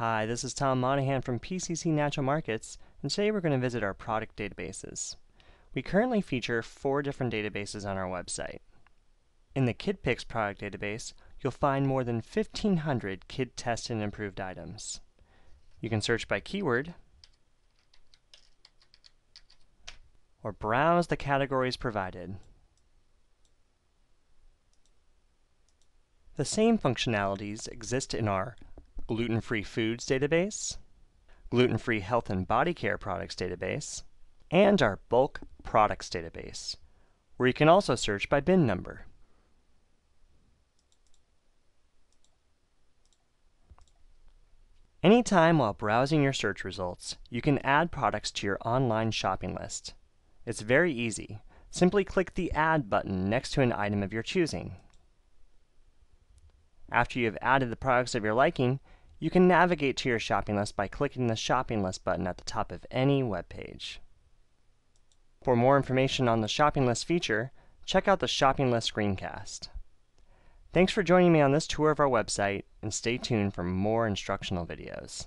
Hi, this is Tom Monahan from PCC Natural Markets, and today we're going to visit our product databases. We currently feature four different databases on our website. In the Kid Picks product database, you'll find more than 1,500 kid tested and improved items. You can search by keyword, or browse the categories provided. The same functionalities exist in our gluten-free foods database, gluten-free health and body care products database, and our bulk products database, where you can also search by bin number. Anytime while browsing your search results, you can add products to your online shopping list. It's very easy. Simply click the Add button next to an item of your choosing. After you have added the products of your liking, you can navigate to your shopping list by clicking the Shopping List button at the top of any web page. For more information on the Shopping List feature, check out the Shopping List screencast. Thanks for joining me on this tour of our website, and stay tuned for more instructional videos.